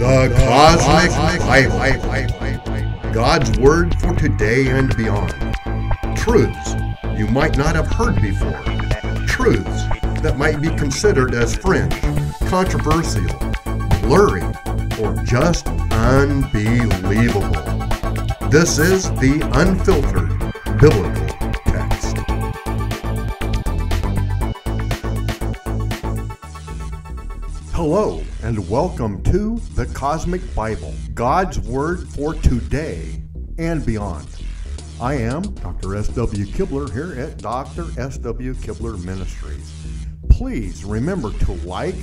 The Cosmic Bible. God's Word for today and beyond. Truths you might not have heard before. Truths that might be considered as fringe, controversial, blurry, or just unbelievable. This is the Unfiltered Biblical Text. Hello, and welcome to the Cosmic Bible, God's Word for today and beyond. I am Dr. S.W. Kibler here at Dr. S.W. Kibler Ministries. Please remember to like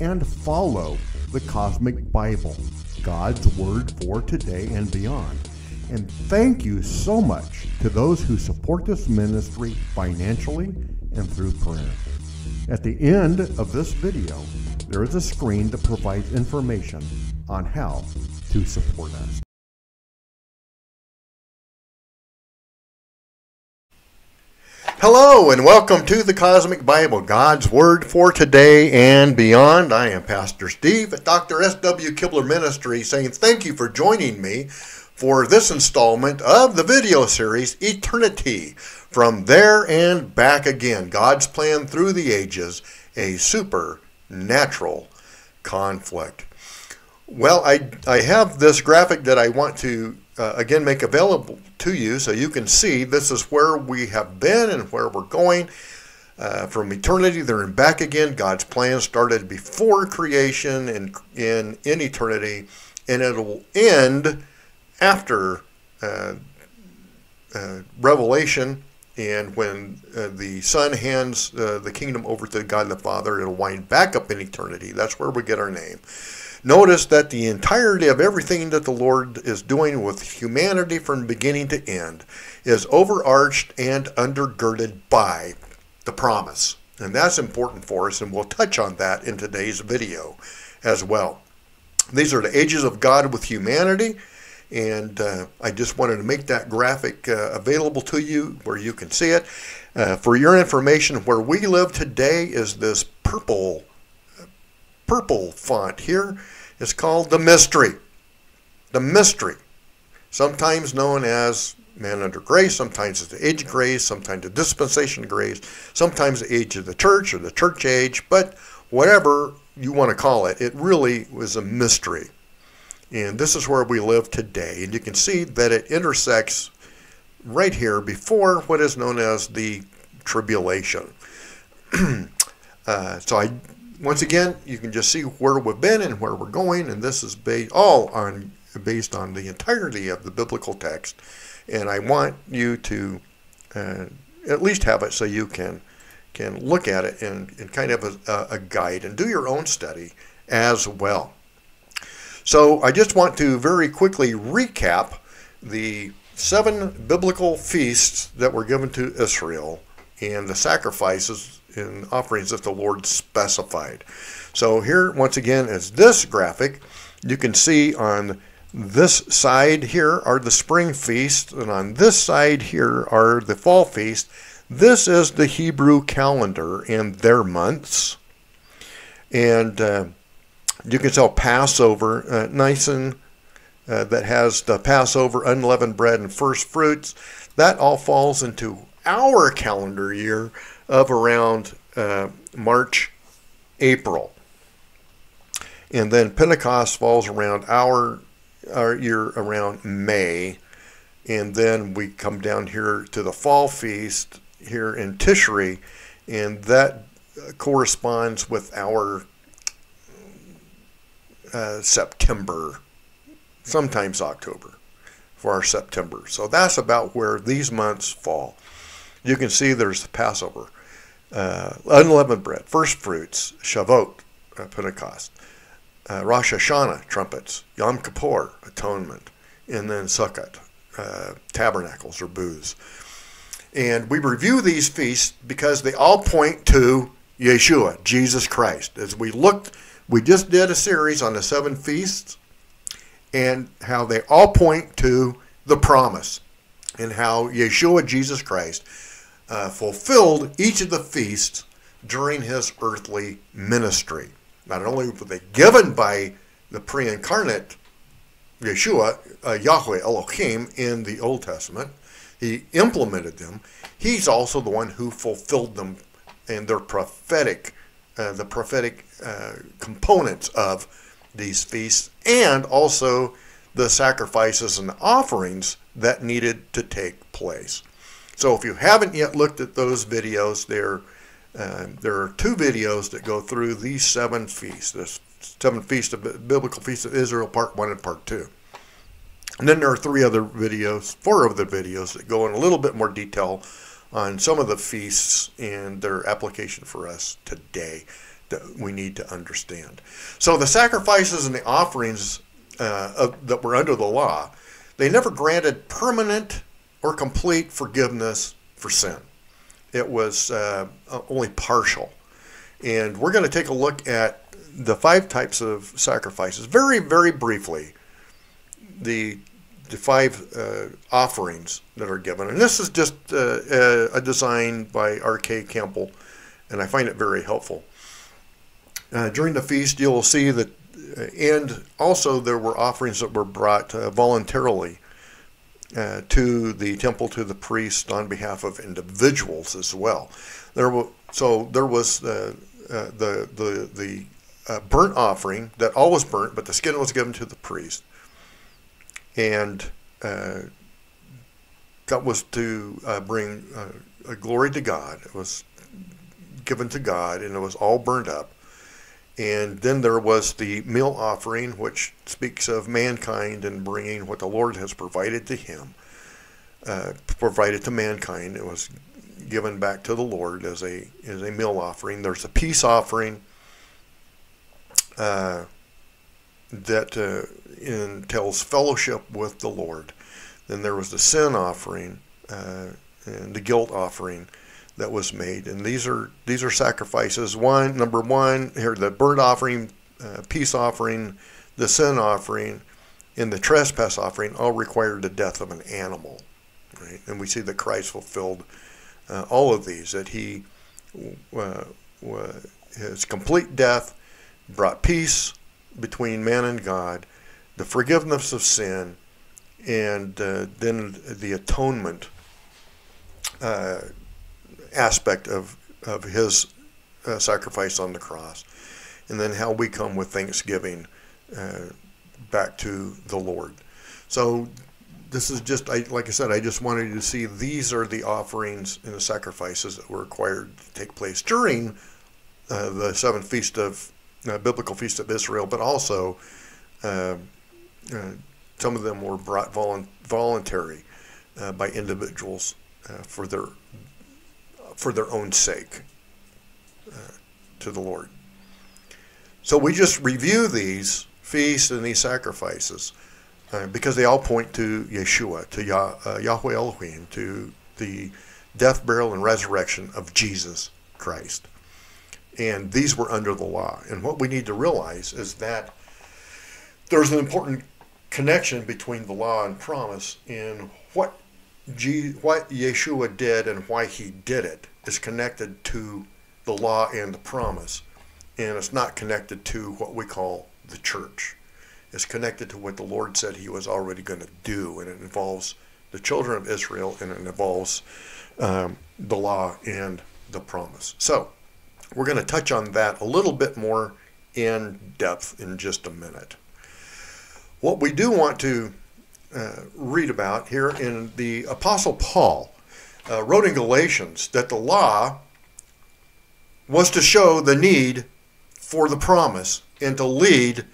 and follow the Cosmic Bible, God's Word for today and beyond. And thank you so much to those who support this ministry financially and through prayer. At the end of this video, there is a screen that provides information on how to support us. Hello, and welcome to the Cosmic Bible, God's Word for today and beyond. I am Pastor Steve at Dr. S.W. Kibler Ministry saying thank you for joining me for this installment of the video series Eternity From There and Back Again God's Plan Through the Ages, a Supernatural Conflict. Well, I, I have this graphic that I want to uh, again make available to you so you can see this is where we have been and where we're going. Uh, from eternity there and back again, God's plan started before creation and in, in eternity, and it'll end after uh, uh, Revelation. And when uh, the Son hands uh, the kingdom over to God the Father, it'll wind back up in eternity. That's where we get our name. Notice that the entirety of everything that the Lord is doing with humanity from beginning to end is overarched and undergirded by the promise. And that's important for us, and we'll touch on that in today's video as well. These are the ages of God with humanity, and uh, I just wanted to make that graphic uh, available to you where you can see it. Uh, for your information, where we live today is this purple purple font here. It's called the mystery. The mystery, sometimes known as man under grace, sometimes it's the age of grace, sometimes the dispensation of grace, sometimes the age of the church or the church age, but whatever you want to call it, it really was a mystery. And this is where we live today. And you can see that it intersects right here before what is known as the tribulation. uh, so I once again, you can just see where we've been and where we're going, and this is all on based on the entirety of the biblical text. And I want you to uh, at least have it so you can can look at it and, in kind of a, a guide and do your own study as well. So I just want to very quickly recap the seven biblical feasts that were given to Israel and the sacrifices and offerings that the Lord specified. So here, once again, is this graphic. You can see on this side here are the spring feasts, and on this side here are the fall feasts. This is the Hebrew calendar and their months. And uh, you can tell Passover, uh, Nisan, uh, that has the Passover, unleavened bread, and first fruits. That all falls into our calendar year of around uh, March, April. And then Pentecost falls around our, our year around May. And then we come down here to the fall feast here in Tishri, and that corresponds with our uh, September, sometimes October for our September. So that's about where these months fall. You can see there's the Passover, uh, unleavened bread, first fruits, Shavuot, uh, Pentecost, uh, Rosh Hashanah, trumpets, Yom Kippur, atonement, and then Sukkot, uh, tabernacles or booths. And we review these feasts because they all point to Yeshua, Jesus Christ. As we looked, we just did a series on the seven feasts and how they all point to the promise and how Yeshua, Jesus Christ, uh, fulfilled each of the feasts during his earthly ministry. Not only were they given by the pre-incarnate Yeshua, uh, Yahweh Elohim in the Old Testament. He implemented them. He's also the one who fulfilled them and their prophetic, uh, the prophetic uh, components of these feasts, and also the sacrifices and offerings that needed to take place. So if you haven't yet looked at those videos, there, uh, there are two videos that go through these seven feasts, the seven feasts of biblical feasts of Israel, part one and part two. And then there are three other videos, four other videos that go in a little bit more detail on some of the feasts and their application for us today that we need to understand. So the sacrifices and the offerings uh, of, that were under the law, they never granted permanent or complete forgiveness for sin. It was uh, only partial. And we're going to take a look at the five types of sacrifices very, very briefly. The the five uh, offerings that are given. And this is just uh, a design by R.K. Campbell, and I find it very helpful. Uh, during the feast, you'll see that, uh, and also there were offerings that were brought uh, voluntarily uh, to the temple, to the priest on behalf of individuals as well. There were, so there was the, the, the, the burnt offering that all was burnt, but the skin was given to the priest and uh, that was to uh, bring uh, glory to God. It was given to God, and it was all burned up. And then there was the meal offering, which speaks of mankind and bringing what the Lord has provided to him, uh, provided to mankind. It was given back to the Lord as a as a meal offering. There's a peace offering. Uh, that uh, entails fellowship with the Lord. Then there was the sin offering uh, and the guilt offering that was made, and these are these are sacrifices. One, number one, here the burnt offering, uh, peace offering, the sin offering, and the trespass offering all required the death of an animal, right? And we see that Christ fulfilled uh, all of these. That he uh, his complete death brought peace between man and God, the forgiveness of sin, and uh, then the atonement uh, aspect of, of his uh, sacrifice on the cross, and then how we come with thanksgiving uh, back to the Lord. So this is just, I, like I said, I just wanted you to see these are the offerings and the sacrifices that were required to take place during uh, the seventh feast of uh, biblical feast of Israel, but also uh, uh, some of them were brought volu- voluntary uh, by individuals uh, for their for their own sake uh, to the Lord. So we just review these feasts and these sacrifices uh, because they all point to Yeshua, to Yah- uh, Yahweh Elohim, to the death, burial, and resurrection of Jesus Christ and these were under the law. And what we need to realize is that there's an important connection between the law and promise in what What Yeshua did and why he did it is connected to the law and the promise. And it's not connected to what we call the church. It's connected to what the Lord said he was already going to do. And it involves the children of Israel and it involves um, the law and the promise. So, we're going to touch on that a little bit more in depth in just a minute. What we do want to uh, read about here in the Apostle Paul uh, wrote in Galatians that the law was to show the need for the promise and to lead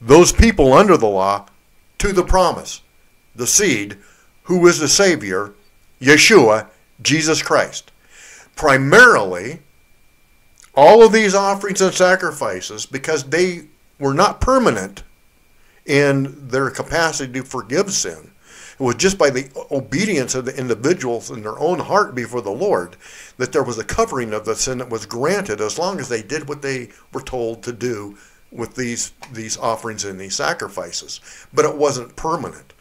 those people under the law to the promise, the seed, who is the Savior, Yeshua, Jesus Christ. Primarily, all of these offerings and sacrifices, because they were not permanent in their capacity to forgive sin, it was just by the obedience of the individuals in their own heart before the Lord that there was a covering of the sin that was granted as long as they did what they were told to do with these these offerings and these sacrifices. But it wasn't permanent.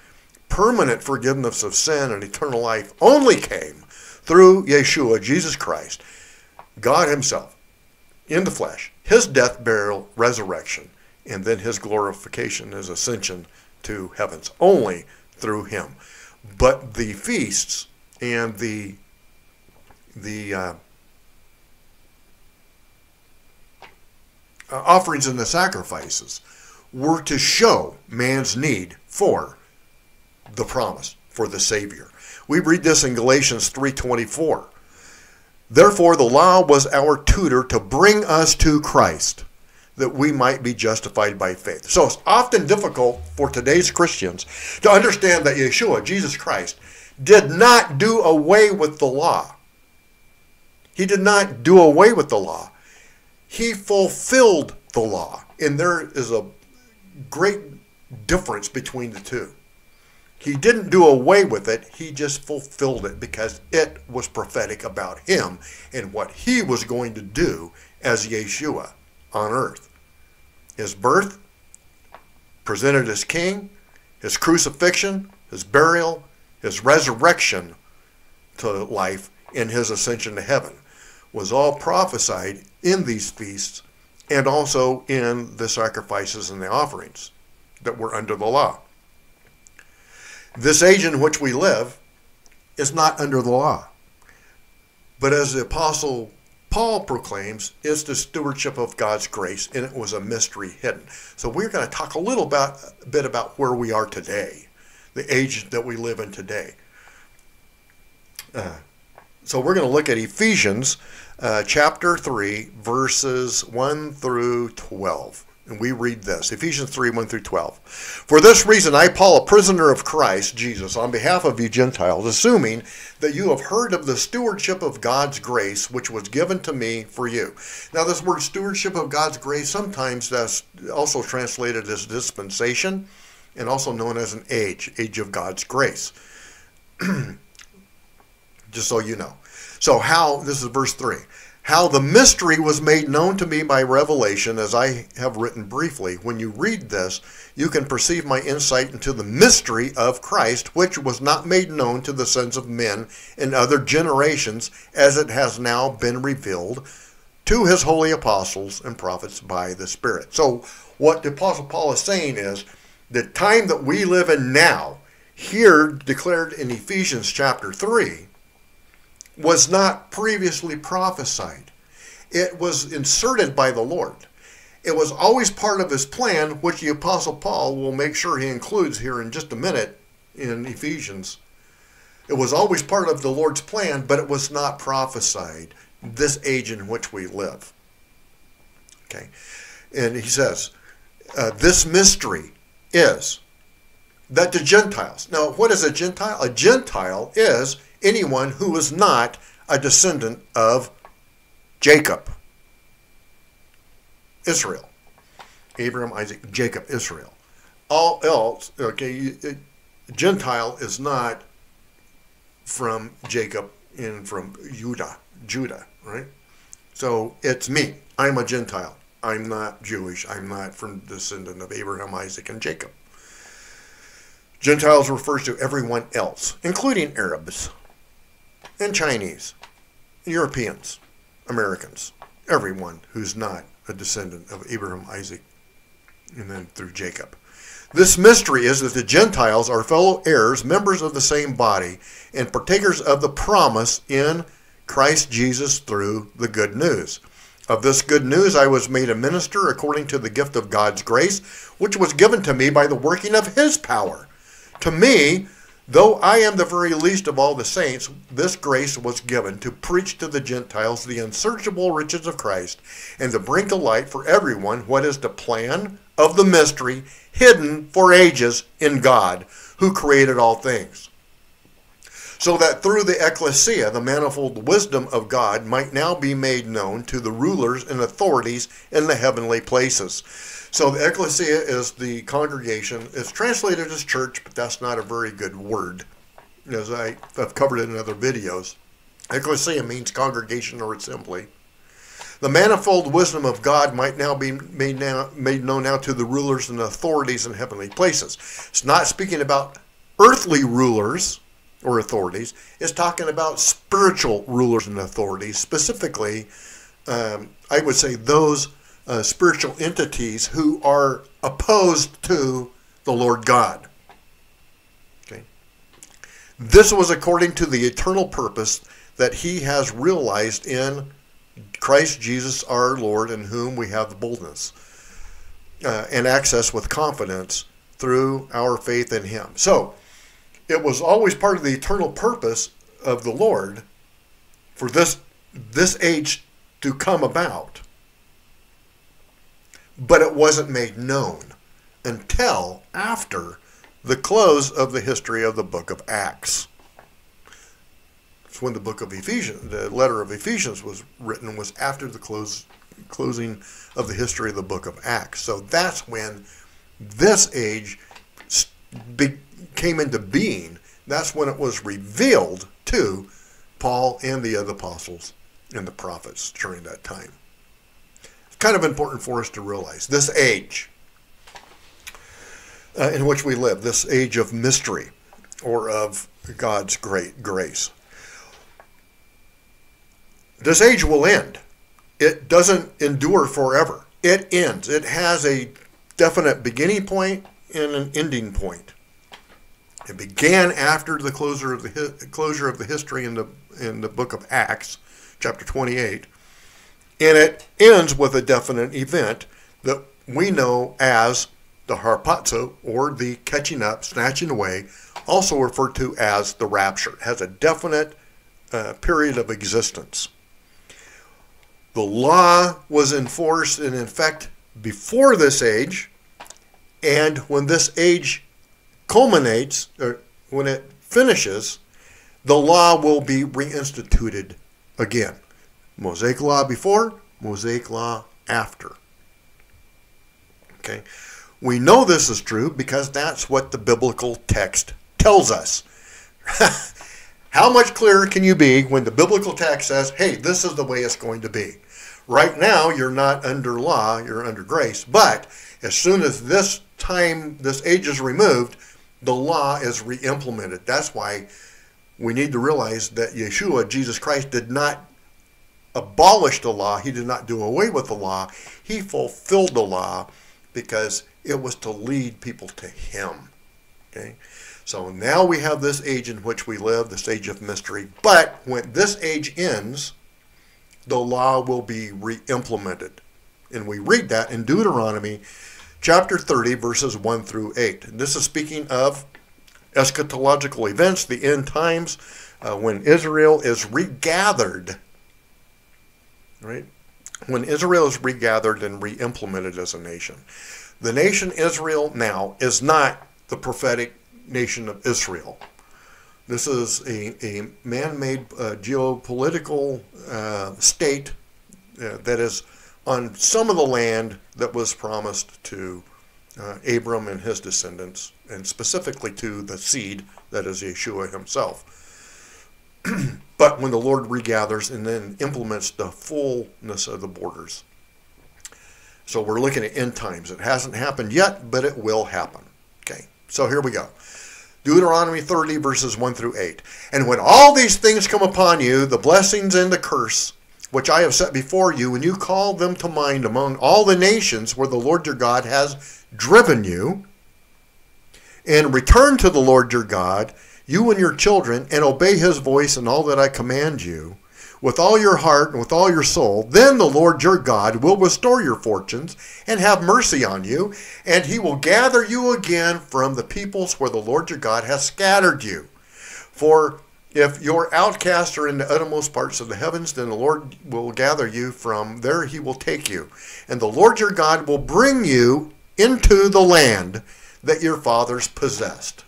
Permanent forgiveness of sin and eternal life only came through Yeshua, Jesus Christ, God Himself in the flesh, his death, burial, resurrection, and then his glorification, his ascension to heavens, only through him. But the feasts and the the uh, uh offerings and the sacrifices were to show man's need for the promise for the Savior. We read this in Galatians 3:24. Therefore the law was our tutor to bring us to Christ that we might be justified by faith. So it's often difficult for today's Christians to understand that Yeshua, Jesus Christ, did not do away with the law. He did not do away with the law. He fulfilled the law. And there is a great difference between the two. He didn't do away with it, he just fulfilled it because it was prophetic about him and what he was going to do as Yeshua on earth. His birth, presented as king, his crucifixion, his burial, his resurrection to life, and his ascension to heaven was all prophesied in these feasts and also in the sacrifices and the offerings that were under the law. This age in which we live is not under the law. But as the Apostle Paul proclaims, is the stewardship of God's grace, and it was a mystery hidden. So we're going to talk a little about, a bit about where we are today, the age that we live in today. Uh, so we're going to look at Ephesians uh, chapter 3, verses 1 through 12. And we read this Ephesians 3 1 through 12. For this reason, I, Paul, a prisoner of Christ Jesus, on behalf of you Gentiles, assuming that you have heard of the stewardship of God's grace, which was given to me for you. Now, this word stewardship of God's grace, sometimes that's also translated as dispensation and also known as an age, age of God's grace. Just so you know. So, how, this is verse 3 how the mystery was made known to me by revelation, as I have written briefly. When you read this, you can perceive my insight into the mystery of Christ, which was not made known to the sons of men in other generations, as it has now been revealed to his holy apostles and prophets by the Spirit. So, what the Apostle Paul is saying is the time that we live in now, here declared in Ephesians chapter 3, was not previously prophesied. It was inserted by the Lord. It was always part of his plan, which the Apostle Paul will make sure he includes here in just a minute in Ephesians. It was always part of the Lord's plan, but it was not prophesied, this age in which we live. Okay. And he says, uh, this mystery is that the Gentiles. Now, what is a Gentile? A Gentile is anyone who is not a descendant of Jacob, Israel. Abraham, Isaac, Jacob, Israel. All else, okay, Gentile is not from Jacob and from Judah, Judah, right? So it's me. I'm a Gentile. I'm not Jewish. I'm not from descendant of Abraham, Isaac, and Jacob. Gentiles refers to everyone else, including Arabs and Chinese, Europeans, Americans, everyone who's not a descendant of Abraham, Isaac, and then through Jacob. This mystery is that the Gentiles are fellow heirs, members of the same body, and partakers of the promise in Christ Jesus through the good news. Of this good news I was made a minister according to the gift of God's grace, which was given to me by the working of his power. To me, though I am the very least of all the saints, this grace was given to preach to the Gentiles the unsearchable riches of Christ and to bring to light for everyone what is the plan of the mystery hidden for ages in God, who created all things. So that through the ecclesia, the manifold wisdom of God might now be made known to the rulers and authorities in the heavenly places so the ecclesia is the congregation. It's translated as church, but that's not a very good word, as I, have covered in other videos. Ecclesia means congregation or assembly. The manifold wisdom of God might now be made, now, made known now to the rulers and authorities in heavenly places. It's not speaking about earthly rulers or authorities. It's talking about spiritual rulers and authorities, specifically, um, I would say those uh, spiritual entities who are opposed to the Lord God. Okay. This was according to the eternal purpose that he has realized in Christ Jesus our Lord, in whom we have the boldness uh, and access with confidence through our faith in him. So, it was always part of the eternal purpose of the Lord for this this age to come about. But it wasn't made known until after the close of the history of the book of Acts. It's when the book of Ephesians, the letter of Ephesians was written was after the close closing of the history of the book of Acts. So that's when this age came into being. That's when it was revealed to Paul and the other apostles and the prophets during that time. Kind of important for us to realize this age uh, in which we live, this age of mystery or of God's great grace. This age will end. It doesn't endure forever. It ends. It has a definite beginning point and an ending point. It began after the closure of the closure of the history in the in the book of Acts, chapter 28, and it ends with a definite event that we know as the harpazo or the catching up, snatching away, also referred to as the rapture. It has a definite uh, period of existence. The law was enforced and in effect before this age, and when this age culminates, or when it finishes, the law will be reinstituted again. Mosaic law before, Mosaic law after. Okay? We know this is true because that's what the biblical text tells us. How much clearer can you be when the biblical text says, hey, this is the way it's going to be? Right now, you're not under law, you're under grace. But as soon as this time, this age is removed, the law is re implemented. That's why we need to realize that Yeshua, Jesus Christ, did not abolish the law, he did not do away with the law. He fulfilled the law because it was to lead people to him. Okay? So now we have this age in which we live, this age of mystery. But when this age ends, the law will be re implemented. And we read that in Deuteronomy chapter 30, verses 1 through 8. And this is speaking of eschatological events, the end times, uh, when Israel is regathered. Right? When Israel is regathered and re implemented as a nation. The nation Israel now is not the prophetic nation of Israel. This is a, a man made uh, geopolitical uh, state uh, that is on some of the land that was promised to uh, Abram and his descendants, and specifically to the seed that is Yeshua himself. but when the Lord regathers and then implements the fullness of the borders. So we're looking at end times. It hasn't happened yet, but it will happen. Okay, so here we go. Deuteronomy 30, verses 1 through 8. And when all these things come upon you, the blessings and the curse, which I have set before you, and you call them to mind among all the nations where the Lord your God has driven you, and return to the Lord your God, you and your children, and obey his voice in all that I command you, with all your heart and with all your soul, then the Lord your God will restore your fortunes and have mercy on you, and he will gather you again from the peoples where the Lord your God has scattered you. For if your outcasts are in the uttermost parts of the heavens, then the Lord will gather you from there, he will take you. And the Lord your God will bring you into the land that your fathers possessed,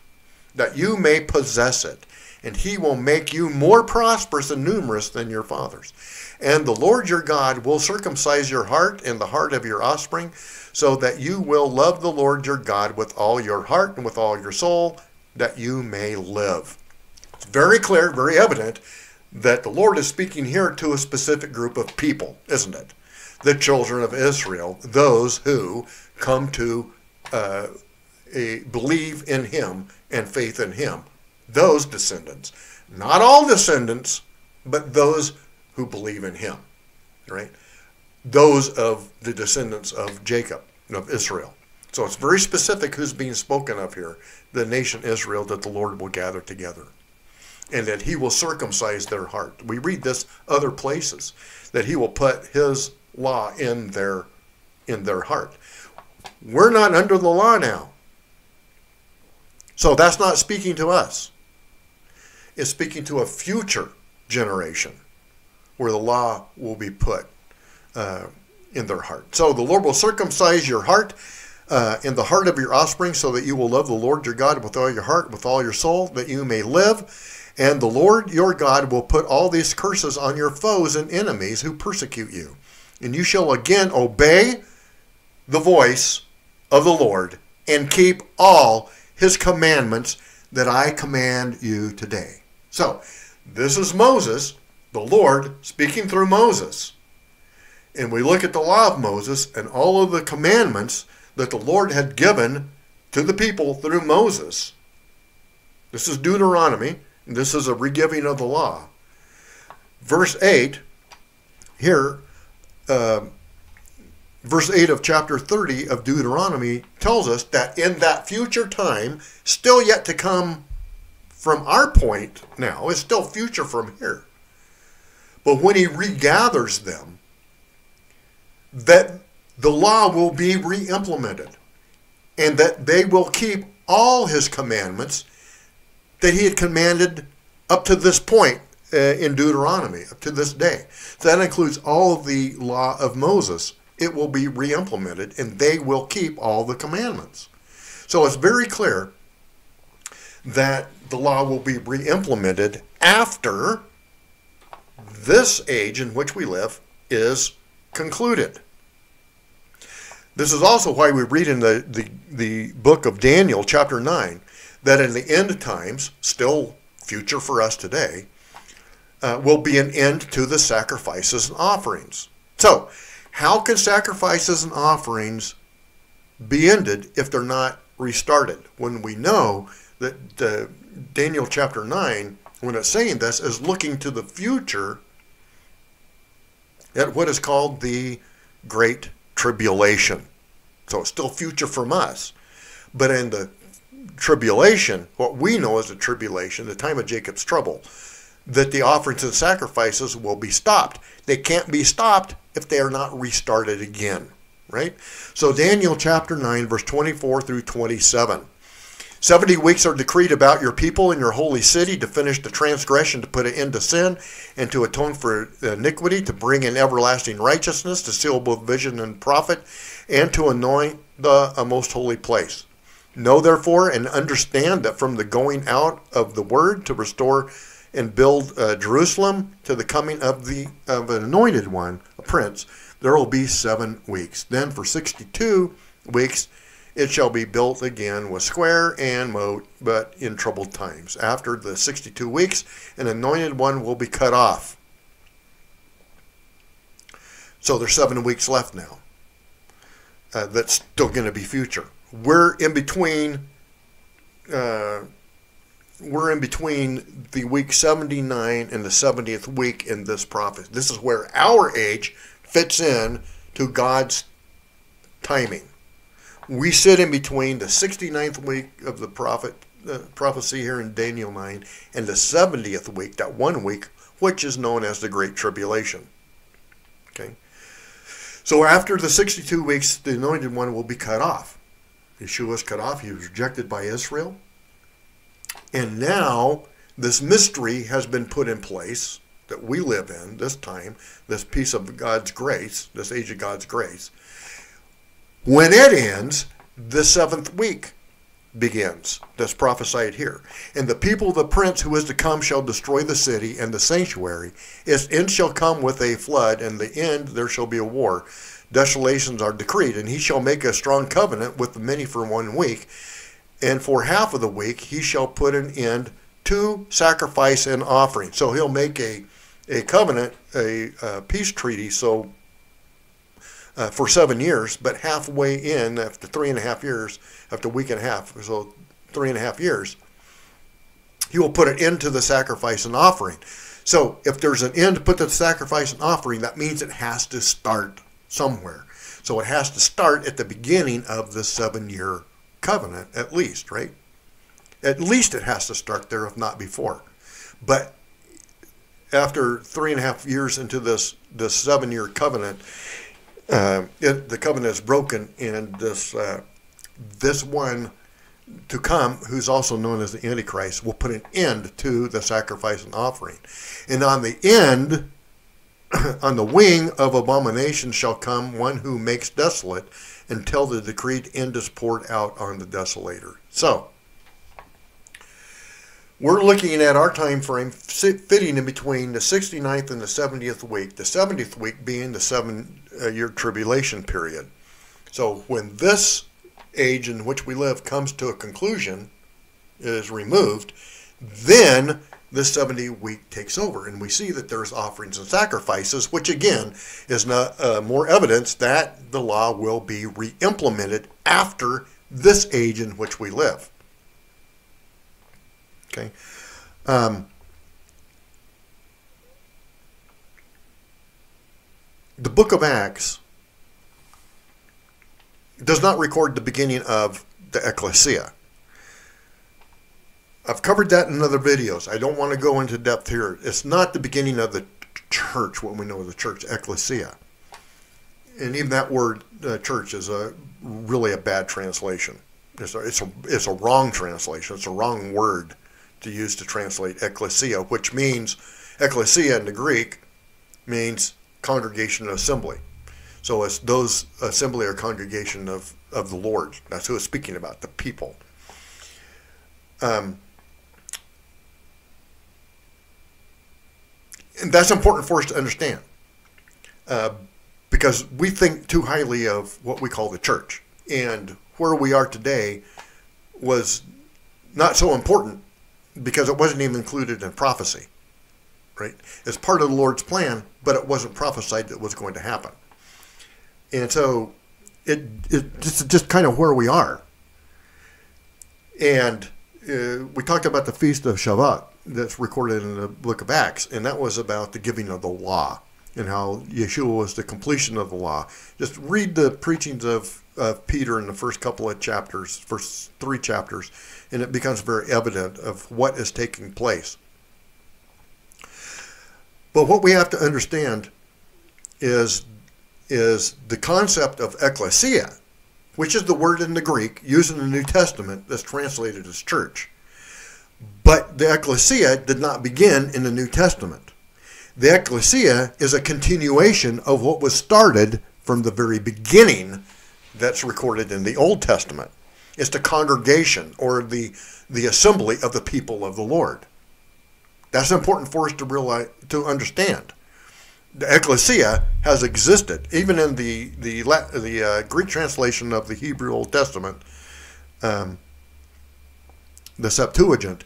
that you may possess it and he will make you more prosperous and numerous than your fathers. And the Lord your God will circumcise your heart and the heart of your offspring, so that you will love the Lord your God with all your heart and with all your soul, that you may live. It's very clear, very evident that the Lord is speaking here to a specific group of people, isn't it? The children of Israel, those who come to uh, a, believe in Him and faith in Him those descendants. Not all descendants, but those who believe in him. Right? those of the descendants of Jacob, of Israel. So it's very specific who's being spoken of here the nation Israel that the Lord will gather together. And that he will circumcise their heart. We read this other places, that he will put his law in their in their heart. We're not under the law now. So that's not speaking to us. It's speaking to a future generation where the law will be put uh, in their heart. So the Lord will circumcise your heart uh, in the heart of your offspring so that you will love the Lord your God with all your heart, with all your soul, that you may live. And the Lord your God will put all these curses on your foes and enemies who persecute you. And you shall again obey the voice of the Lord and keep all his commandments that I command you today. So, this is Moses, the Lord, speaking through Moses. And we look at the law of Moses and all of the commandments that the Lord had given to the people through Moses. This is Deuteronomy, and this is a regiving of the law. Verse 8, here, uh, verse 8 of chapter 30 of Deuteronomy tells us that in that future time, still yet to come from our point now, is still future from here. But when he regathers them, that the law will be re-implemented and that they will keep all his commandments that he had commanded up to this point uh, in Deuteronomy, up to this day. So that includes all of the law of Moses. It will be re-implemented and they will keep all the commandments. So it's very clear that the law will be re-implemented after this age in which we live is concluded. This is also why we read in the, the, the book of Daniel, chapter 9, that in the end times, still future for us today, uh, will be an end to the sacrifices and offerings. So, how can sacrifices and offerings be ended if they're not restarted? When we know that uh, Daniel chapter 9, when it's saying this, is looking to the future at what is called the Great Tribulation. So it's still future from us. But in the tribulation, what we know as the tribulation, the time of Jacob's trouble, that the offerings and sacrifices will be stopped. They can't be stopped if they are not restarted again, right? So Daniel chapter 9, verse 24 through 27. Seventy weeks are decreed about your people and your holy city to finish the transgression, to put an end to sin, and to atone for iniquity, to bring in everlasting righteousness, to seal both vision and prophet, and to anoint the most holy place. Know therefore and understand that from the going out of the word to restore and build uh, Jerusalem to the coming of the of an anointed one, a prince, there will be seven weeks. Then for sixty-two weeks it shall be built again with square and moat, but in troubled times. After the 62 weeks, an anointed one will be cut off. So there's seven weeks left now. Uh, that's still going to be future. We're in between. Uh, we're in between the week 79 and the 70th week in this prophecy. This is where our age fits in to God's timing we sit in between the 69th week of the prophet uh, prophecy here in Daniel 9 and the 70th week, that one week, which is known as the Great Tribulation. Okay? So after the 62 weeks, the anointed one will be cut off. Yeshua was cut off. He was rejected by Israel. And now this mystery has been put in place that we live in this time, this piece of God's grace, this age of God's grace. When it ends, the seventh week begins. That's prophesied here. And the people of the prince who is to come shall destroy the city and the sanctuary. Its end shall come with a flood, and the end there shall be a war. Desolations are decreed, and he shall make a strong covenant with the many for one week. And for half of the week he shall put an end to sacrifice and offering. So he'll make a, a covenant, a, a peace treaty, so uh, for seven years, but halfway in, after three and a half years, after a week and a half, so three and a half years, he will put an end to the sacrifice and offering. So if there's an end to put to the sacrifice and offering, that means it has to start somewhere. So it has to start at the beginning of the seven year covenant, at least, right? At least it has to start there, if not before. But after three and a half years into this this seven year covenant, uh, it, the covenant is broken, and this uh, this one to come, who's also known as the Antichrist, will put an end to the sacrifice and offering. And on the end, on the wing of abomination shall come one who makes desolate until the decreed end is poured out on the desolator. So, we're looking at our time frame fitting in between the 69th and the 70th week, the 70th week being the seven uh, year tribulation period. So, when this age in which we live comes to a conclusion, is removed, then the 70 week takes over. And we see that there's offerings and sacrifices, which again is not, uh, more evidence that the law will be re implemented after this age in which we live. Okay. Um, the book of Acts does not record the beginning of the ecclesia. I've covered that in other videos. I don't want to go into depth here. It's not the beginning of the church, what we know as the church, ecclesia. And even that word uh, church is a really a bad translation. It's a, it's, a, it's a wrong translation. It's a wrong word to use to translate ecclesia, which means, ecclesia in the Greek means congregation and assembly. So it's those assembly or congregation of, of the Lord. That's who it's speaking about, the people. Um, and that's important for us to understand uh, because we think too highly of what we call the church. And where we are today was not so important because it wasn't even included in prophecy. Right? It's part of the Lord's plan, but it wasn't prophesied that was going to happen. And so it, it it's just kind of where we are. And uh, we talked about the Feast of Shavuot that's recorded in the book of Acts, and that was about the giving of the law and how Yeshua was the completion of the law. Just read the preachings of, of Peter in the first couple of chapters, first three chapters, and it becomes very evident of what is taking place. But what we have to understand is is the concept of ecclesia, which is the word in the Greek used in the New Testament that's translated as church. But the ecclesia did not begin in the New Testament. The ecclesia is a continuation of what was started from the very beginning that's recorded in the Old Testament. It's the congregation or the, the assembly of the people of the Lord. That's important for us to realize to understand the ecclesia has existed even in the the the uh, Greek translation of the Hebrew Old Testament, um, the Septuagint.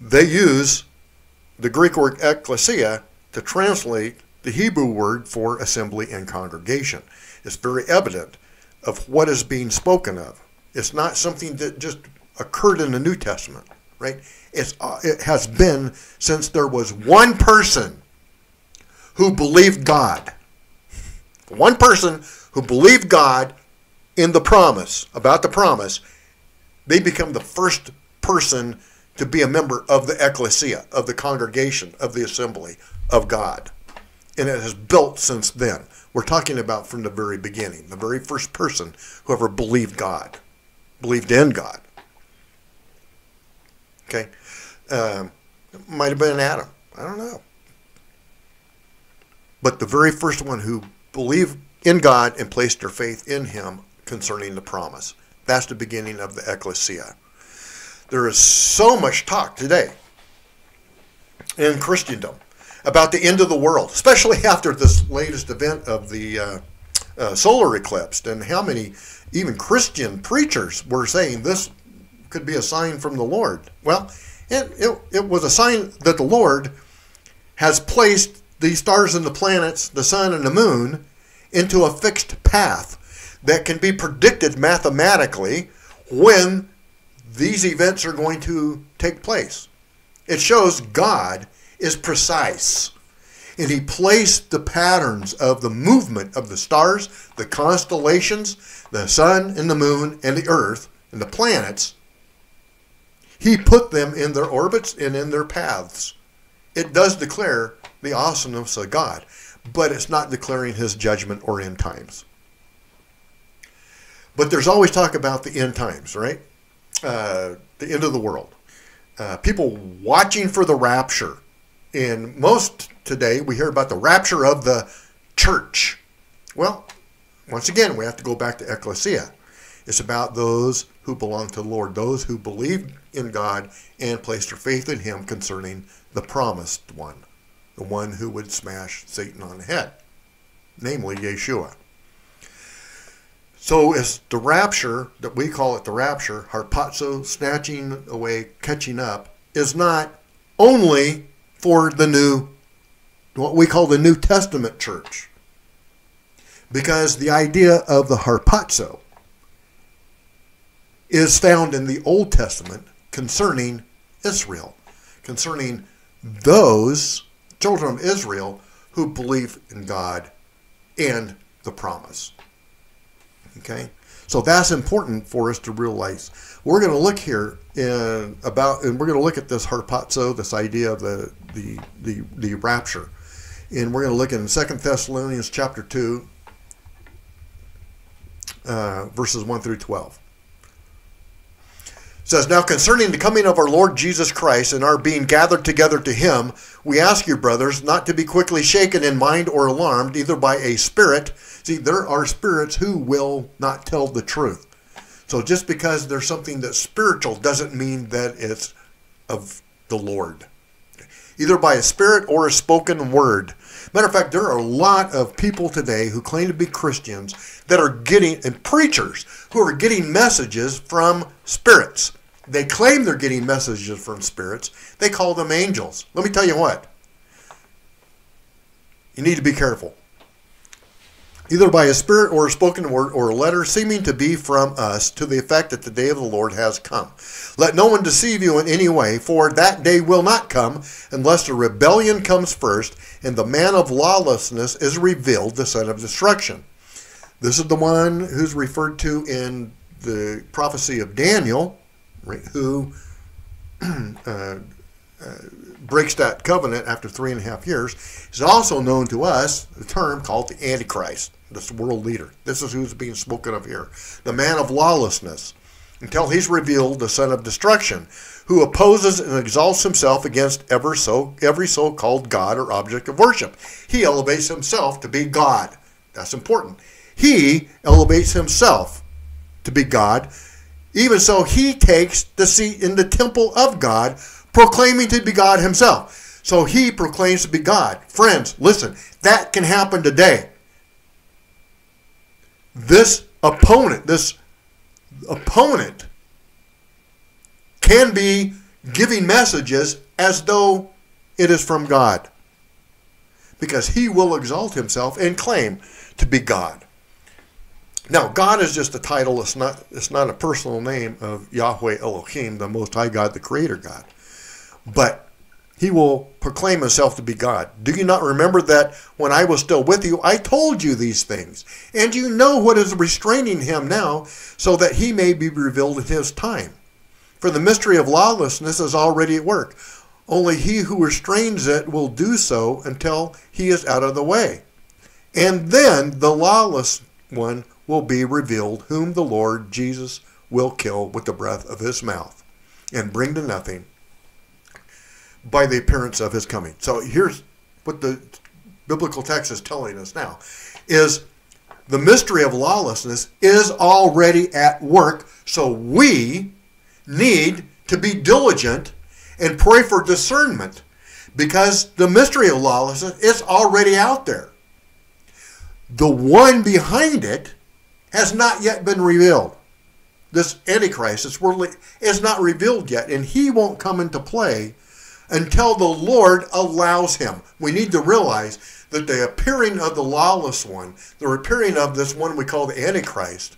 They use the Greek word ecclesia to translate the Hebrew word for assembly and congregation. It's very evident of what is being spoken of. It's not something that just occurred in the New Testament, right? It's uh, it has been since there was one person who believed God. One person who believed God in the promise, about the promise, they become the first person to be a member of the ecclesia, of the congregation, of the assembly of God. And it has built since then. We're talking about from the very beginning, the very first person who ever believed God, believed in God. Okay? Um, might have been Adam. I don't know but the very first one who believed in God and placed their faith in Him concerning the promise. That's the beginning of the ecclesia. There is so much talk today in Christendom about the end of the world, especially after this latest event of the uh, uh, solar eclipse, and how many even Christian preachers were saying this could be a sign from the Lord. Well, it, it, it was a sign that the Lord has placed the stars and the planets, the sun and the moon, into a fixed path that can be predicted mathematically when these events are going to take place. It shows God is precise. and he placed the patterns of the movement of the stars, the constellations, the sun and the moon and the earth and the planets. He put them in their orbits and in their paths. It does declare the awesomeness of God, but it's not declaring his judgment or end times. But there's always talk about the end times, right? Uh, the end of the world. Uh, people watching for the rapture. And most today we hear about the rapture of the church. Well, once again, we have to go back to ecclesia. It's about those who belong to the Lord, those who believe in God and place their faith in Him concerning the promised one, the one who would smash Satan on the head, namely Yeshua. So it's the rapture that we call it the rapture, harpazo, snatching away, catching up, is not only for the new, what we call the New Testament church. Because the idea of the harpazo is found in the Old Testament concerning Israel, concerning those children of Israel who believe in God and the promise. Okay? So that's important for us to realize. We're going to look here in about, and we're going to look at this harpazo, this idea of the the the, the rapture, and we're going to look in Second Thessalonians chapter two, uh, verses one through twelve. Says now concerning the coming of our Lord Jesus Christ and our being gathered together to Him, we ask you, brothers, not to be quickly shaken in mind or alarmed, either by a spirit See, there are spirits who will not tell the truth. So just because there's something that's spiritual doesn't mean that it's of the Lord. Either by a spirit or a spoken word. Matter of fact, there are a lot of people today who claim to be Christians that are getting, and preachers who are getting messages from spirits. They claim they're getting messages from spirits. They call them angels. Let me tell you what. You need to be careful either by a spirit or a spoken word or a letter seeming to be from us to the effect that the day of the Lord has come. Let no one deceive you in any way, for that day will not come unless the rebellion comes first and the man of lawlessness is revealed, the son of destruction. This is the one who's referred to in the prophecy of Daniel, who uh, uh, breaks that covenant after three and a half years is also known to us the term called the Antichrist, this world leader. This is who's being spoken of here. The man of lawlessness, until he's revealed the son of destruction, who opposes and exalts himself against ever so every so-called God or object of worship. He elevates himself to be God. That's important. He elevates himself to be God. Even so, he takes the seat in the temple of God proclaiming to be God himself. So he proclaims to be God. Friends, listen, that can happen today. This opponent, this opponent can be giving messages as though it is from God. Because he will exalt himself and claim to be God. Now, God is just a title. It's not, it's not a personal name of Yahweh Elohim, the Most High God, the Creator God but he will proclaim himself to be God. Do you not remember that when I was still with you, I told you these things? And you know what is restraining him now, so that he may be revealed in his time. For the mystery of lawlessness is already at work. Only he who restrains it will do so until he is out of the way. And then the lawless one will be revealed, whom the Lord Jesus will kill with the breath of his mouth and bring to nothing by the appearance of his coming. So here's what the biblical text is telling us now is the mystery of lawlessness is already at work, so we need to be diligent and pray for discernment because the mystery of lawlessness is already out there. The one behind it has not yet been revealed. This Antichrist, worldly, is not revealed yet, and he won't come into play until the Lord allows him. We need to realize that the appearing of the lawless one, the appearing of this one we call the Antichrist,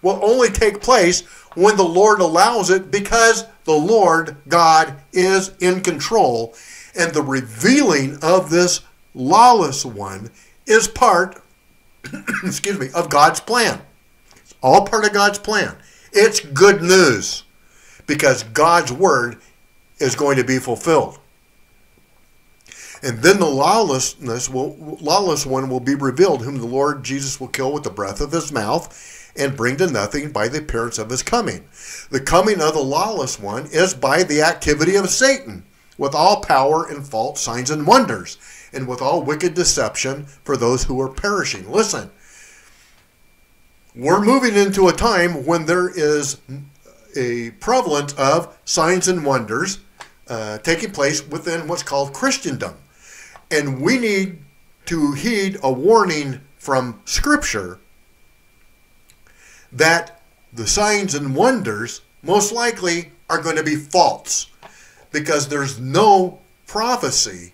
will only take place when the Lord allows it because the Lord God is in control. And the revealing of this lawless one is part, excuse me, of God's plan. It's all part of God's plan. It's good news because God's word is going to be fulfilled. And then the lawlessness will, lawless one will be revealed, whom the Lord Jesus will kill with the breath of his mouth and bring to nothing by the appearance of his coming. The coming of the lawless one is by the activity of Satan, with all power and false signs and wonders, and with all wicked deception for those who are perishing. Listen, we're moving into a time when there is a prevalence of signs and wonders uh, taking place within what's called Christendom. And we need to heed a warning from Scripture that the signs and wonders most likely are going to be false because there's no prophecy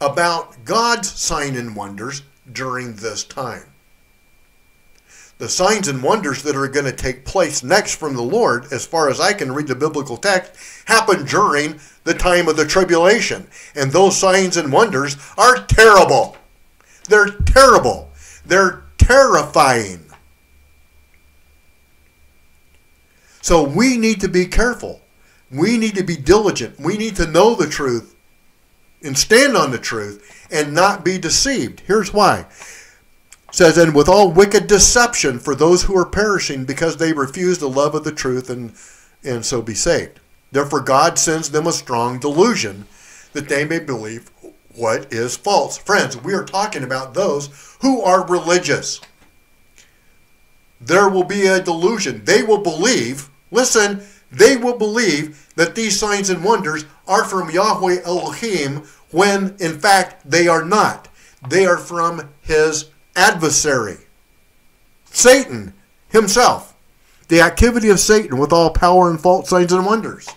about God's sign and wonders during this time. The signs and wonders that are going to take place next from the Lord, as far as I can read the biblical text, happen during the time of the tribulation. And those signs and wonders are terrible. They're terrible. They're terrifying. So we need to be careful. We need to be diligent. We need to know the truth and stand on the truth and not be deceived. Here's why. It says, and with all wicked deception for those who are perishing because they refuse the love of the truth and, and so be saved. Therefore, God sends them a strong delusion that they may believe what is false. Friends, we are talking about those who are religious. There will be a delusion. They will believe, listen, they will believe that these signs and wonders are from Yahweh Elohim when in fact they are not. They are from his adversary, Satan himself. The activity of Satan with all power and false signs and wonders.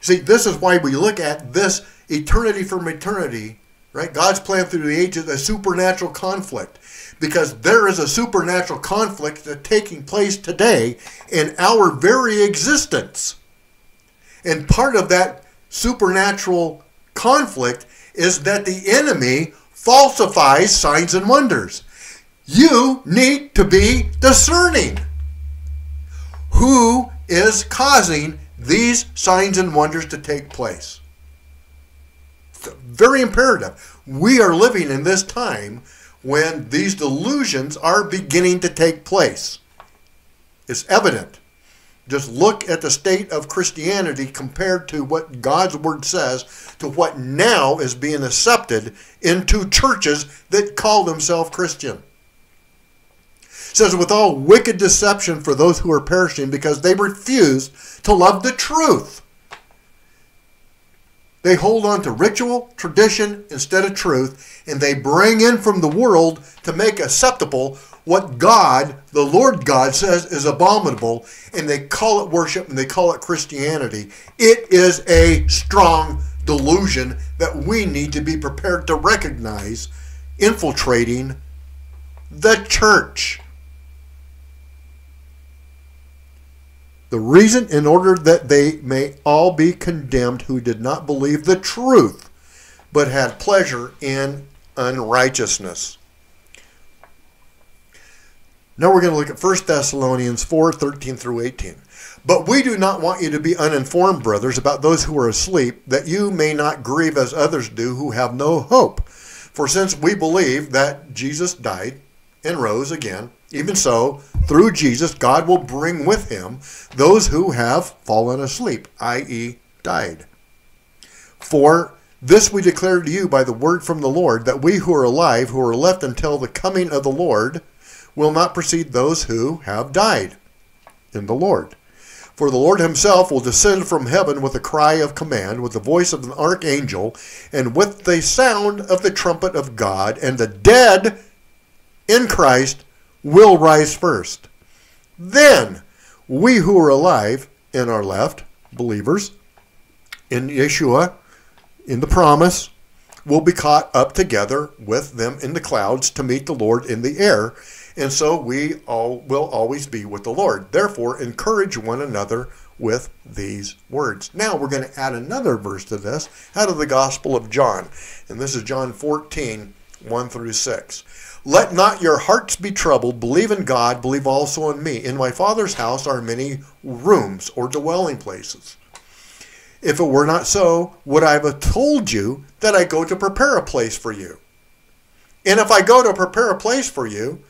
See, this is why we look at this eternity from eternity, right? God's plan through the ages, a supernatural conflict. Because there is a supernatural conflict that's taking place today in our very existence. And part of that supernatural conflict is that the enemy falsifies signs and wonders. You need to be discerning. Who is causing these signs and wonders to take place. very imperative. We are living in this time when these delusions are beginning to take place. It's evident. Just look at the state of Christianity compared to what God's Word says to what now is being accepted into churches that call themselves Christian It says, with all wicked deception for those who are perishing because they refuse to love the truth. They hold on to ritual, tradition instead of truth, and they bring in from the world to make acceptable what God, the Lord God, says is abominable, and they call it worship and they call it Christianity. It is a strong delusion that we need to be prepared to recognize infiltrating the church. The reason, in order that they may all be condemned who did not believe the truth, but had pleasure in unrighteousness. Now we're going to look at 1 Thessalonians 4 13 through 18. But we do not want you to be uninformed, brothers, about those who are asleep, that you may not grieve as others do who have no hope. For since we believe that Jesus died and rose again, even so, through Jesus, God will bring with him those who have fallen asleep, i.e., died. For this we declare to you by the word from the Lord, that we who are alive, who are left until the coming of the Lord, will not precede those who have died in the Lord. For the Lord himself will descend from heaven with a cry of command, with the voice of an archangel, and with the sound of the trumpet of God, and the dead in Christ will rise first. Then we who are alive and are left, believers, in Yeshua, in the promise, will be caught up together with them in the clouds to meet the Lord in the air. And so we all will always be with the Lord. Therefore, encourage one another with these words. Now we're going to add another verse to this out of the Gospel of John. And this is John 14, 1 through 6. Let not your hearts be troubled. Believe in God, believe also in me. In my Father's house are many rooms or dwelling places. If it were not so, would I have told you that I go to prepare a place for you? And if I go to prepare a place for you,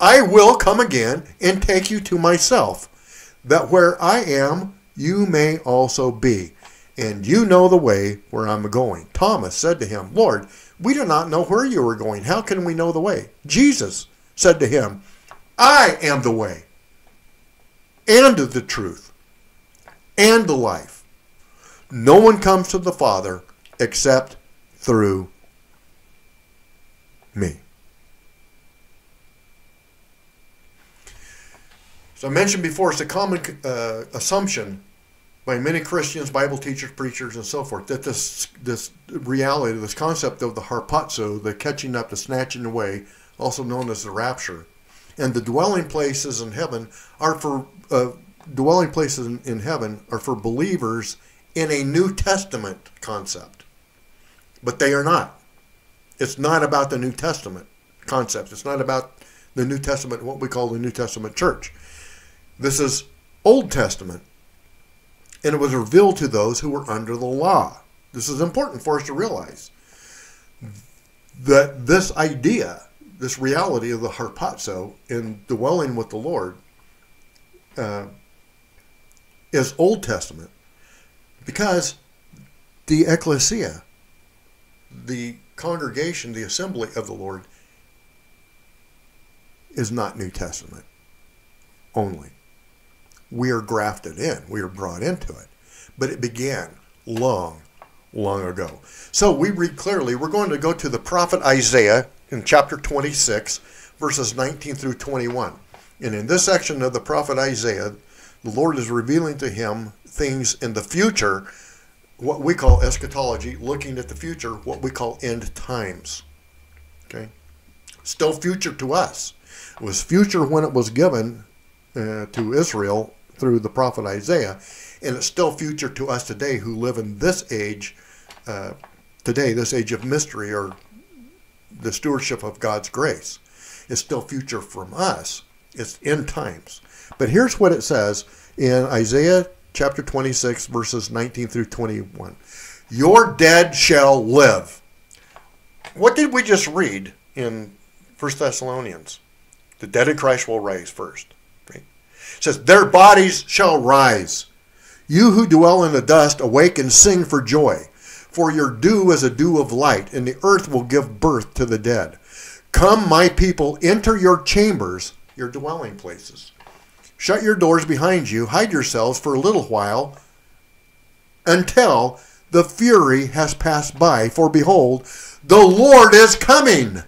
I will come again and take you to myself, that where I am, you may also be. And you know the way where I'm going. Thomas said to him, Lord, we do not know where you are going. How can we know the way? Jesus said to him, I am the way, and the truth, and the life. No one comes to the Father except through me. So I mentioned before, it's a common uh, assumption by many Christians, Bible teachers, preachers, and so forth that this this reality, this concept of the harpazo, the catching up, the snatching away, also known as the rapture, and the dwelling places in heaven are for uh, dwelling places in, in heaven are for believers in a New Testament concept, but they are not. It's not about the New Testament concept. It's not about the New Testament, what we call the New Testament church. This is Old Testament, and it was revealed to those who were under the law. This is important for us to realize that this idea, this reality of the harpazo in dwelling with the Lord, uh, is Old Testament because the ecclesia, the congregation, the assembly of the Lord, is not New Testament only. We are grafted in, we are brought into it. But it began long, long ago. So we read clearly, we're going to go to the prophet Isaiah in chapter 26, verses 19 through 21. And in this section of the prophet Isaiah, the Lord is revealing to him things in the future what we call eschatology, looking at the future, what we call end times. Okay? Still future to us. It was future when it was given uh, to Israel through the prophet Isaiah, and it's still future to us today who live in this age, uh, today, this age of mystery or the stewardship of God's grace. It's still future from us. It's end times. But here's what it says in Isaiah chapter 26, verses 19 through 21. Your dead shall live. What did we just read in 1 Thessalonians? The dead in Christ will rise first. It says, Their bodies shall rise. You who dwell in the dust, awake and sing for joy. For your dew is a dew of light, and the earth will give birth to the dead. Come, my people, enter your chambers, your dwelling places. Shut your doors behind you, hide yourselves for a little while until the fury has passed by. For behold, the Lord is coming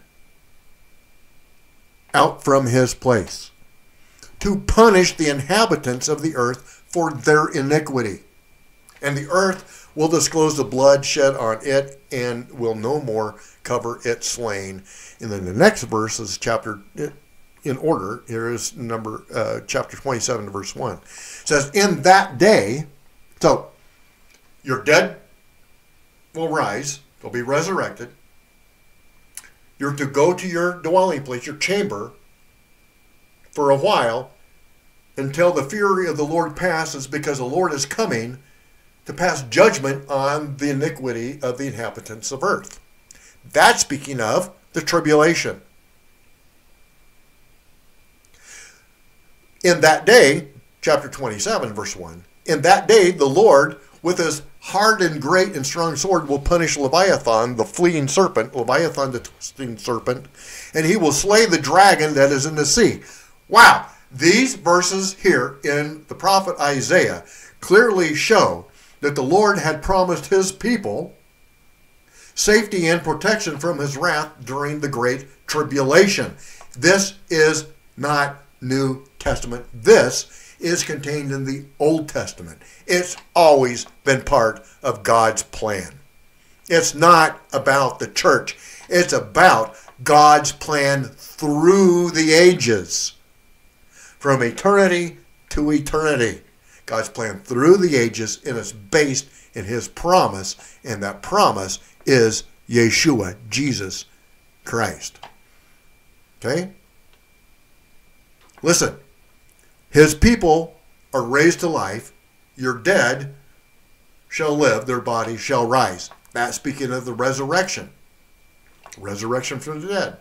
out from his place to punish the inhabitants of the earth for their iniquity. And the earth will disclose the blood shed on it and will no more cover its slain. And then the next verse is chapter in order. Here is number uh, chapter 27, verse 1. It says, In that day, so your dead will rise, they'll be resurrected. You're to go to your dwelling place, your chamber, for a while until the fury of the Lord passes, because the Lord is coming to pass judgment on the iniquity of the inhabitants of earth. That's speaking of the tribulation. In that day, chapter 27, verse 1, in that day the Lord, with his hard and great and strong sword, will punish Leviathan, the fleeing serpent, Leviathan, the twisting serpent, and he will slay the dragon that is in the sea. Wow! These verses here in the prophet Isaiah clearly show that the Lord had promised his people safety and protection from his wrath during the great tribulation. This is not New Testament. This is contained in the Old Testament. It's always been part of God's plan. It's not about the church, it's about God's plan through the ages, from eternity to eternity. God's plan through the ages, and it's based in His promise, and that promise is Yeshua, Jesus Christ. Okay? Listen, His people are raised to life. Your dead shall live, their bodies shall rise. That's speaking of the resurrection. Resurrection from the dead.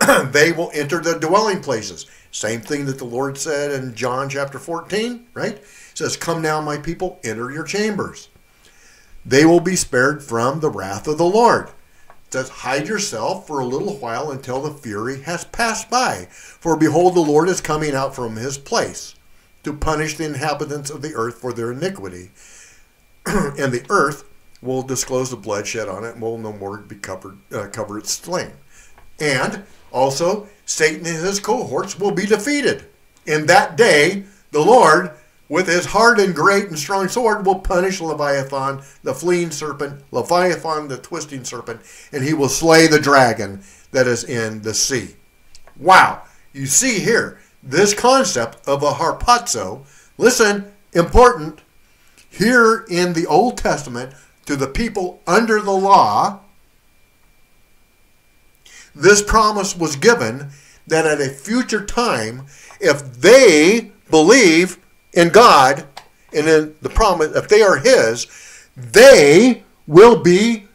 they will enter the dwelling places. Same thing that the Lord said in John chapter 14, right? It says, Come now, my people, enter your chambers. They will be spared from the wrath of the Lord. It says, Hide yourself for a little while until the fury has passed by. For behold, the Lord is coming out from his place to punish the inhabitants of the earth for their iniquity. and the earth will disclose the bloodshed on it and will no more be covered, uh, cover its slain. And also, Satan and his cohorts will be defeated. In that day, the Lord, with his hard and great and strong sword, will punish Leviathan, the fleeing serpent, Leviathan, the twisting serpent, and he will slay the dragon that is in the sea. Wow. You see here, this concept of a harpazo, listen, important, here in the Old Testament, to the people under the law, this promise was given that at a future time, if they believe in God and in the promise, if they are His, they will be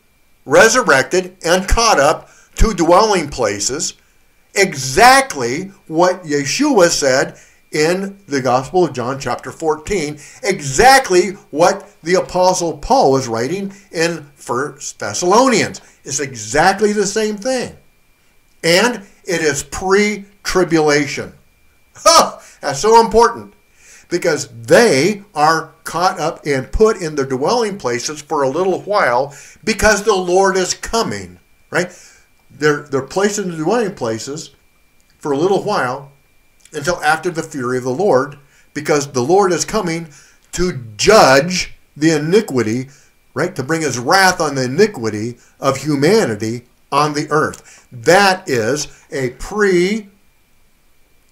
resurrected and caught up to dwelling places. Exactly what Yeshua said in the Gospel of John, chapter 14, exactly what the Apostle Paul was writing in First Thessalonians. It's exactly the same thing and it is pre tribulation. Huh, that's so important because they are caught up and put in the dwelling places for a little while because the Lord is coming, right? They're, they're placed in the dwelling places for a little while until after the fury of the Lord because the Lord is coming to judge the iniquity, right? To bring his wrath on the iniquity of humanity on the earth. That is a pre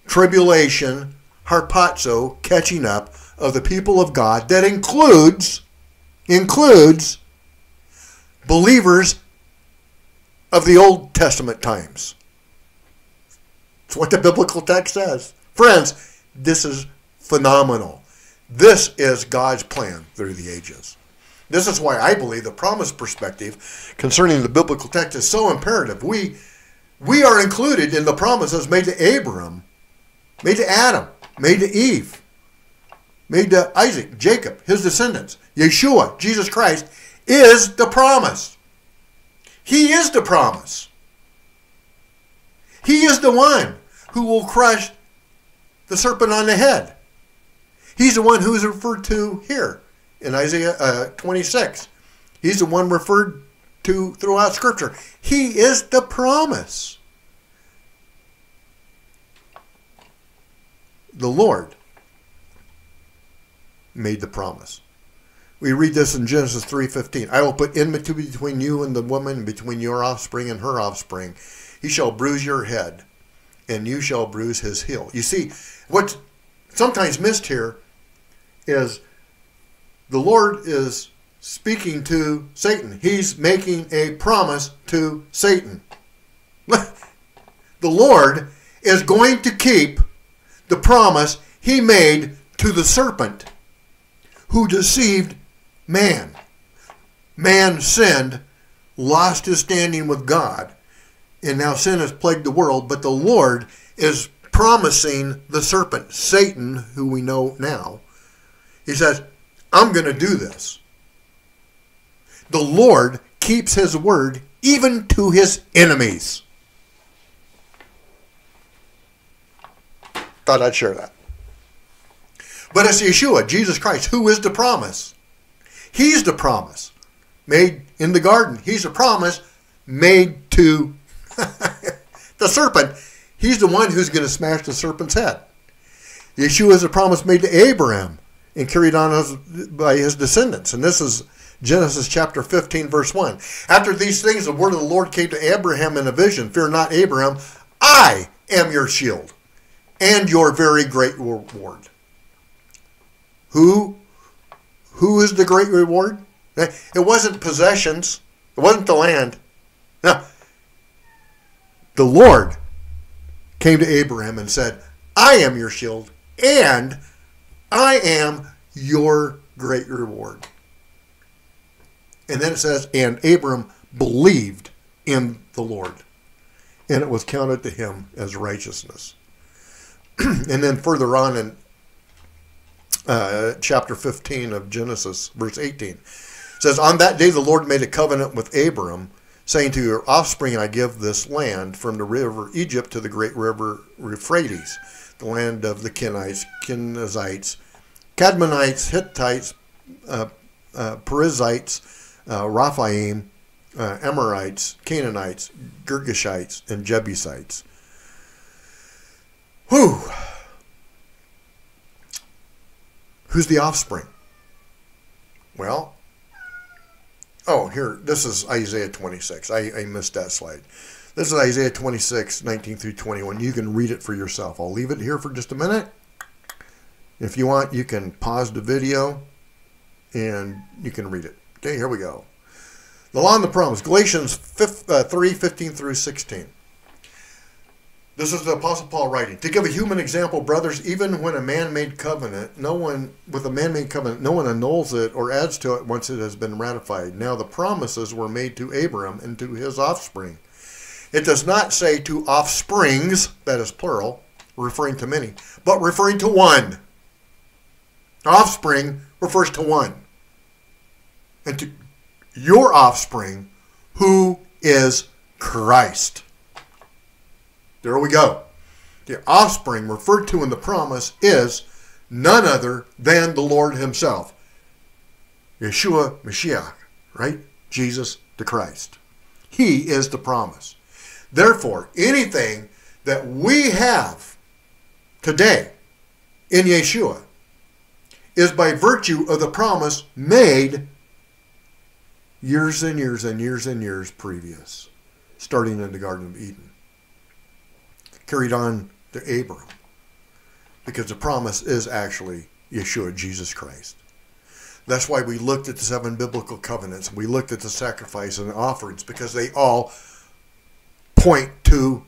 tribulation harpazo catching up of the people of God that includes includes believers of the Old Testament times. It's what the biblical text says. Friends, this is phenomenal. This is God's plan through the ages. This is why I believe the promise perspective concerning the biblical text is so imperative. We we are included in the promises made to Abraham, made to Adam, made to Eve, made to Isaac, Jacob, his descendants. Yeshua, Jesus Christ, is the promise. He is the promise. He is the one who will crush the serpent on the head. He's the one who is referred to here in Isaiah uh, 26. He's the one referred to throughout Scripture. He is the promise. The Lord made the promise. We read this in Genesis 3:15. I will put enmity between you and the woman, between your offspring and her offspring. He shall bruise your head, and you shall bruise his heel. You see, what's sometimes missed here is the Lord is speaking to Satan. He's making a promise to Satan. the Lord is going to keep the promise he made to the serpent who deceived man. Man sinned, lost his standing with God, and now sin has plagued the world, but the Lord is promising the serpent, Satan, who we know now. He says, I'm going to do this. The Lord keeps his word even to his enemies. Thought I'd share that. But it's Yeshua, Jesus Christ, who is the promise. He's the promise made in the garden. He's the promise made to the serpent. He's the one who's going to smash the serpent's head. Yeshua is a promise made to Abraham and carried on by his descendants. And this is Genesis chapter 15, verse 1. After these things, the word of the Lord came to Abraham in a vision Fear not, Abraham, I am your shield and your very great reward. Who who is the great reward? It wasn't possessions. It wasn't the land. No. The Lord came to Abraham and said, I am your shield and I am your great reward. And then it says, and Abram believed in the Lord, and it was counted to him as righteousness. and then further on in uh, chapter 15 of Genesis, verse 18, says, On that day the Lord made a covenant with Abram, saying, To your offspring I give this land from the river Egypt to the great river Euphrates, the land of the Kenites, Kenizzites, Cadmonites, Hittites, uh, uh, Perizzites, uh, Rephaim, uh, Amorites, Canaanites, Girgashites, and Jebusites. Whew. Who's the offspring? Well, oh, here, this is Isaiah 26. I, I missed that slide. This is Isaiah 26, 19 through 21. You can read it for yourself. I'll leave it here for just a minute. If you want, you can pause the video and you can read it. Okay, here we go. The law and the promise, Galatians 5, uh, 3, 15 through 16. This is the Apostle Paul writing. To give a human example, brothers, even when a man-made covenant, no one with a man-made covenant, no one annuls it or adds to it once it has been ratified. Now the promises were made to Abram and to his offspring. It does not say to offsprings, that is plural, referring to many, but referring to one. Offspring refers to one. And to your offspring, who is Christ. There we go. The offspring referred to in the promise is none other than the Lord Himself. Yeshua Mashiach, right? Jesus the Christ. He is the promise. Therefore, anything that we have today in Yeshua is by virtue of the promise made years and years and years and years previous, starting in the Garden of Eden. Carried on to Abram, because the promise is actually Yeshua, Jesus Christ. That's why we looked at the seven biblical covenants. We looked at the sacrifice and the offerings because they all point to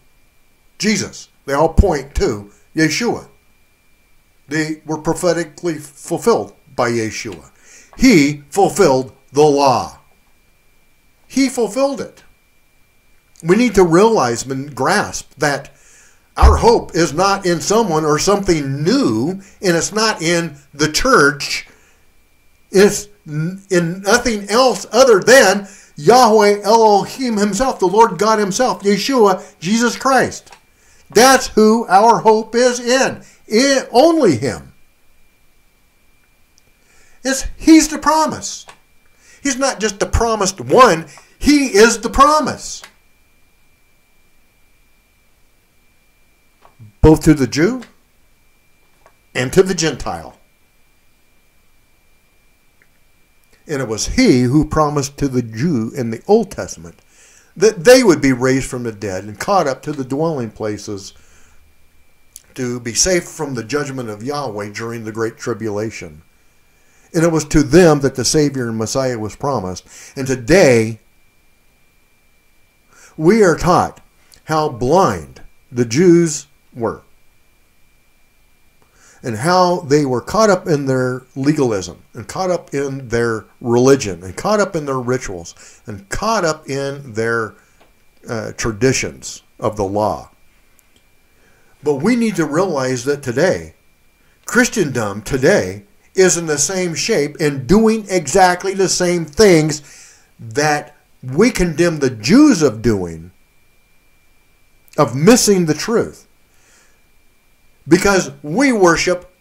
Jesus. They all point to Yeshua. They were prophetically fulfilled by Yeshua. He fulfilled the law. He fulfilled it. We need to realize and grasp that our hope is not in someone or something new, and it's not in the church. It's in nothing else other than Yahweh Elohim himself, the Lord God himself, Yeshua, Jesus Christ. That's who our hope is in. It, only him. It's, he's the promise. He's not just the promised one, he is the promise. Both to the Jew and to the Gentile. And it was he who promised to the Jew in the Old Testament that they would be raised from the dead and caught up to the dwelling places to be safe from the judgment of Yahweh during the Great Tribulation. And it was to them that the Savior and Messiah was promised. And today, we are taught how blind the Jews were and how they were caught up in their legalism and caught up in their religion and caught up in their rituals and caught up in their uh, traditions of the law. But we need to realize that today, Christendom today is in the same shape and doing exactly the same things that we condemn the Jews of doing, of missing the truth. Because we worship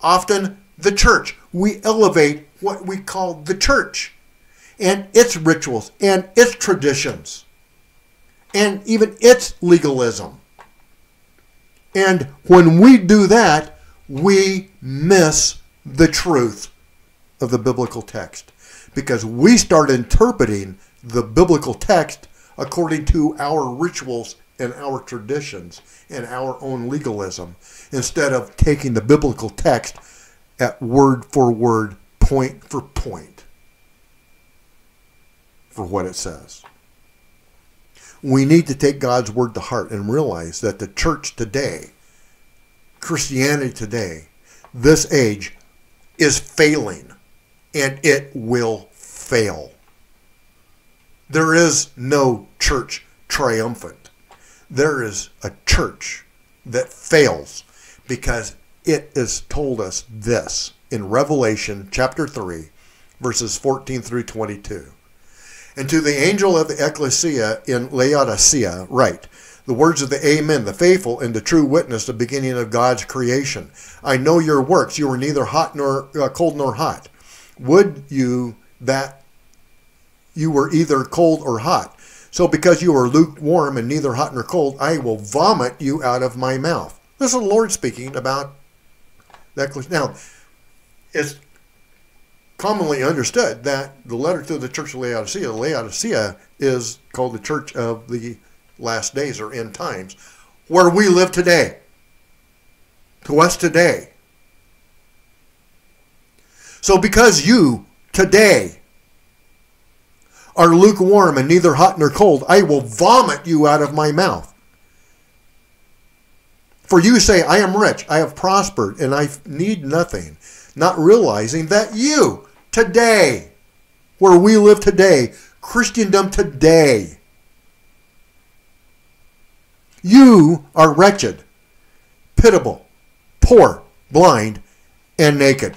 often the church. We elevate what we call the church and its rituals and its traditions and even its legalism. And when we do that, we miss the truth of the biblical text because we start interpreting the biblical text according to our rituals and our traditions and our own legalism instead of taking the biblical text at word for word, point for point, for what it says. We need to take God's word to heart and realize that the church today, Christianity today, this age, is failing and it will fail. There is no church triumphant. There is a church that fails because it is told us this in Revelation chapter 3, verses 14 through 22. And to the angel of the ecclesia in Laodicea, write the words of the Amen, the faithful and the true witness, the beginning of God's creation. I know your works. You are neither hot nor uh, cold nor hot. Would you that you were either cold or hot? So because you are lukewarm and neither hot nor cold, I will vomit you out of my mouth. This is the Lord speaking about that. Now, it's commonly understood that the letter to the church of Laodicea, Laodicea is called the church of the last days or end times, where we live today. To us today. So because you today are lukewarm and neither hot nor cold, I will vomit you out of my mouth. For you say, I am rich, I have prospered, and I need nothing, not realizing that you, today, where we live today, Christendom today, you are wretched, pitiable, poor, blind, and naked.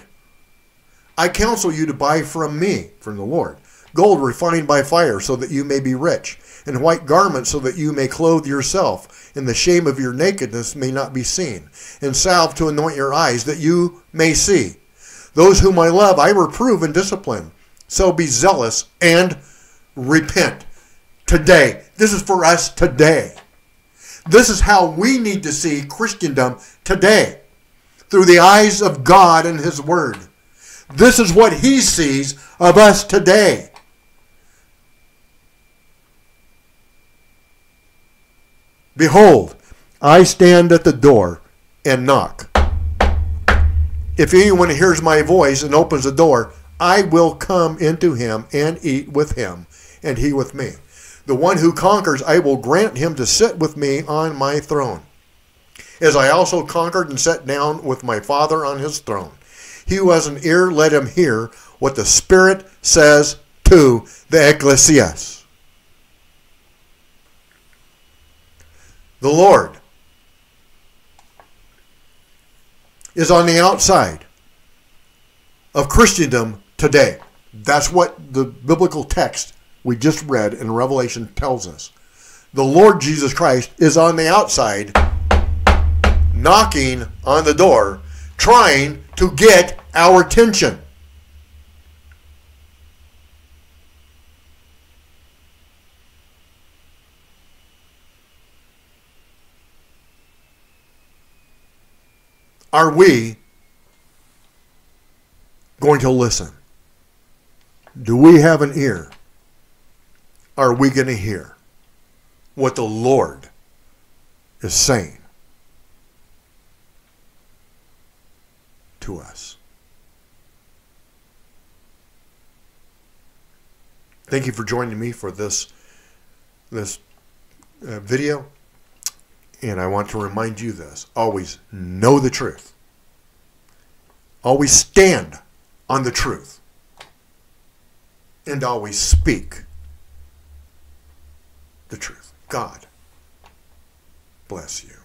I counsel you to buy from me, from the Lord, gold refined by fire, so that you may be rich, and white garments, so that you may clothe yourself and the shame of your nakedness may not be seen, and salve to anoint your eyes, that you may see. Those whom I love, I reprove and discipline. So be zealous and repent. Today. This is for us today. This is how we need to see Christendom today. Through the eyes of God and His Word. This is what He sees of us today. Behold, I stand at the door and knock. If anyone hears my voice and opens the door, I will come into him and eat with him, and he with me. The one who conquers, I will grant him to sit with me on my throne, as I also conquered and sat down with my Father on his throne. He who has an ear, let him hear what the Spirit says to the ecclesias. The Lord, is on the outside of Christendom today. That's what the biblical text we just read in Revelation tells us. The Lord Jesus Christ is on the outside, knocking on the door, trying to get our attention. Are we going to listen? Do we have an ear? Are we going to hear what the Lord is saying to us? Thank you for joining me for this this uh, video. And I want to remind you this always know the truth, always stand on the truth, and always speak the truth. God bless you.